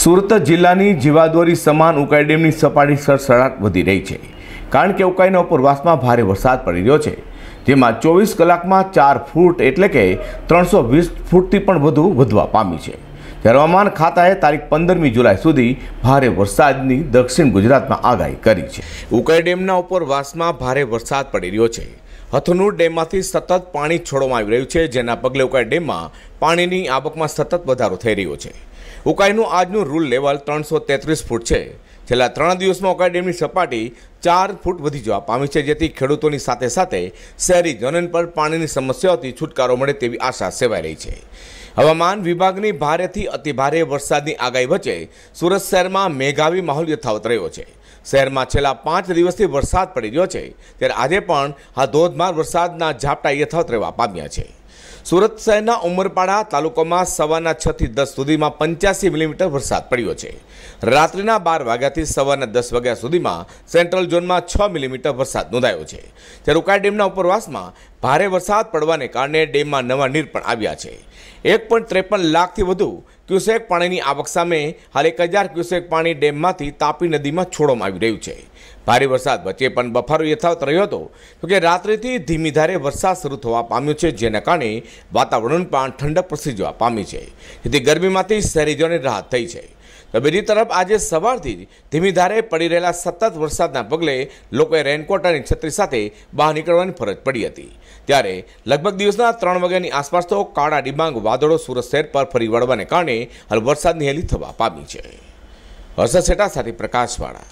સુરત જિલ્લાની જીવાદોરી સમાન ઉકાઈ ડેમની સપાટી સડસડાટ વધી રહી છે. કારણ કે ઉકાઈના ઉપરવાસમાં ભારે વરસાદ પડી રહ્યો છે. જેમાં ચોવીસ કલાકમાં ચાર ફૂટ એટલે કે ત્રણસો વીસ ફૂટથી પણ વધુ વધવા પામી છે. ત્યારે હવામાન ખાતાએ તારીખ પંદરમી જુલાઈ સુધી ભારે વરસાદની દક્ષિણ ગુજરાતમાં આગાહી કરી છે. ઉકાઈ ડેમના ઉપરવાસમાં ભારે વરસાદ પડી રહ્યો છે. હથનુર ડેમમાંથી સતત પાણી છોડવામાં આવી રહ્યું છે, જેના પગલે ઉકાઈ ડેમમાં પાણીની આવકમાં સતત વધારો થઈ રહ્યો છે. ઉકાઈનું આજનું રૂલ લેવલ ત્રણસો તેત્રીસ ફૂટ છે. છેલ્લા ત્રણ દિવસમાં ઉકાઈ ડેમની સપાટી ચાર ફૂટ વધી જવા પામી છે, જેથી ખેડૂતોની સાથે સાથે શહેરીજનોને પર પાણીની સમસ્યાઓથી છુટકારો મળે તેવી આશા સેવાઈ રહી છે. હવામાન વિભાગની ભારેથી અતિભારે વરસાદની આગાહી વચ્ચે સુરત શહેરમાં મેઘાવી માહોલ યથાવત રહ્યો છે. શહેરમાં છેલ્લા પાંચ દિવસથી વરસાદ પડી રહ્યો છે, ત્યારે આજે પણ આ ધોધમાર વરસાદના ઝાપટા યથાવત રહેવા પામ્યા છે. સુરત શહેરના ઉમરપાડા તાલુકામાં સવારના છ થી દસ સુધીમાં પંચ્યાસી મિલીમીટર વરસાદ પડ્યો છે. રાત્રિના બાર વાગ્યાથી સવારના દસ વાગ્યા સુધીમાં સેન્ટ્રલ ઝોનમાં છ મિલીમીટર વરસાદ નોંધાયો છે. ત્યારે ઉકાઈ ડેમના ઉપરવાસમાં ભારે વરસાદ પડવાને કારણે ડેમમાં નવા નીર પણ આવ્યા છે. એક પોઈન્ટ ત્રેપન લાખથી વધુ ક્યુસેક પાણીની આવક સામે હાલ એક હજાર ક્યુસેક પાણી ડેમમાંથી તાપી નદીમાં છોડવામાં આવી રહ્યું છે. ભારે વરસાદ વચ્ચે પણ બફારો યથાવત રહ્યો હતો, જોકે રાત્રિથી ધીમી ધારે વરસાદ શરૂ થવા પામ્યો છે, જેના કારણે વાતાવરણ પણ ઠંડક પ્રસરી પામી છે. જેથી ગરમીમાંથી શહેરીજોને રાહત થઈ છે. તો બીજી તરફ આજે સવારથી જ ધીમી ધારે પડી રહેલા સતત વરસાદના પગલે લોકોએ રેનકોટ અને છત્રી સાથે બહાર નીકળવાની ફરજ પડી હતી. ત્યારે લગભગ દિવસના ત્રણ વાગ્યાની આસપાસ તો કાળા ડિબાંગ વાદળો સુરત શહેર પર ફરી વળવાને કારણે હાલ વરસાદની હેલી થવા પામી છે. હર્ષદ સેટા સાથે પ્રકાશવાળા.